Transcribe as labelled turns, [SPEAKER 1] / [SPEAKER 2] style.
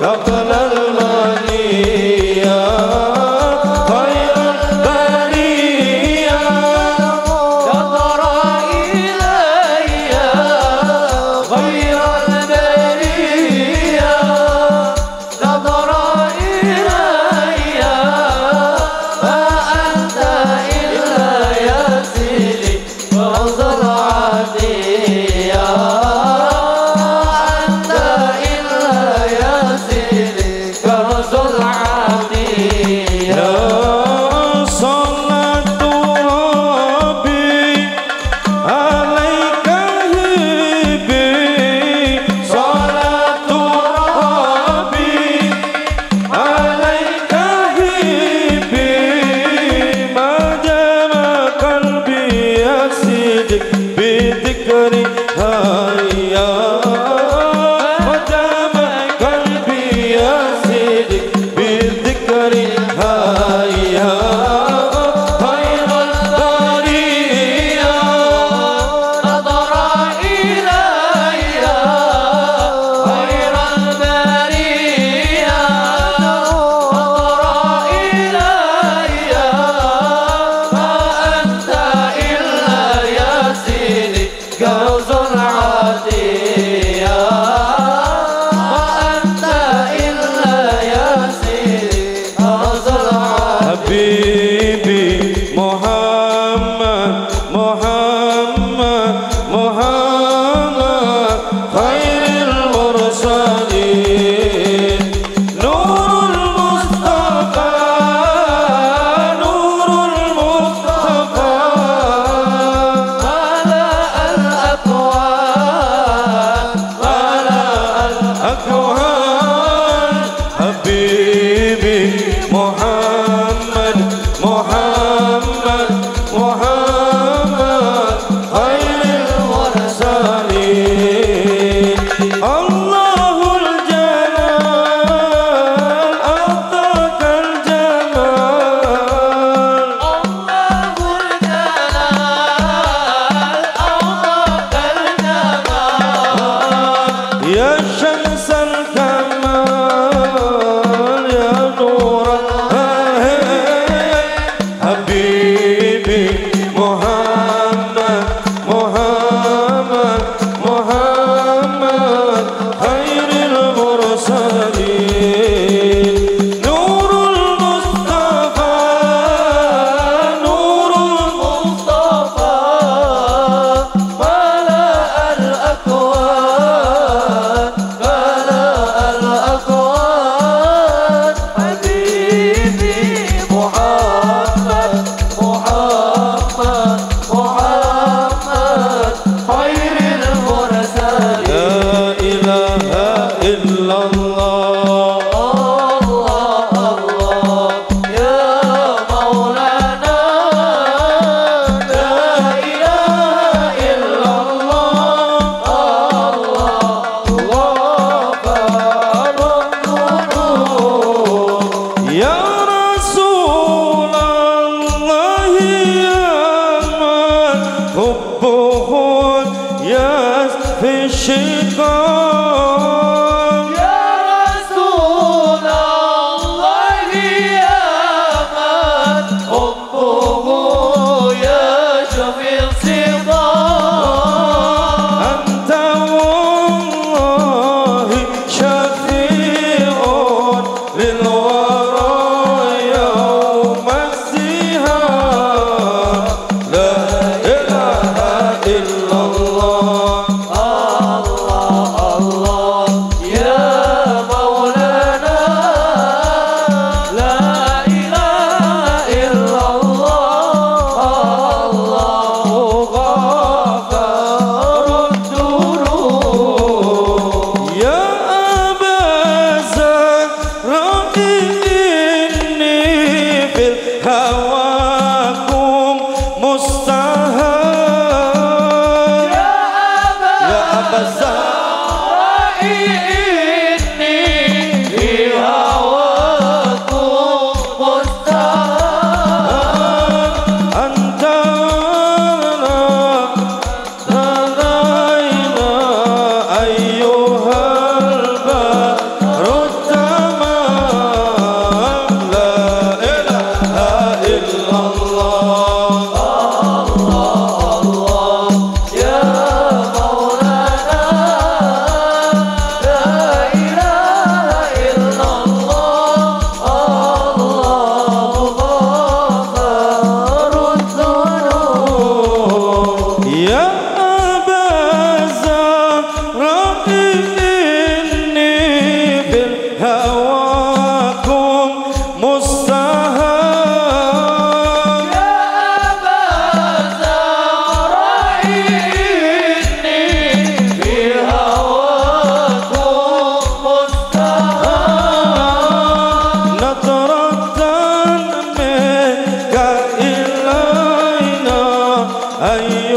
[SPEAKER 1] Kapıları Jest fishing kąt.
[SPEAKER 2] yeah.
[SPEAKER 1] Aí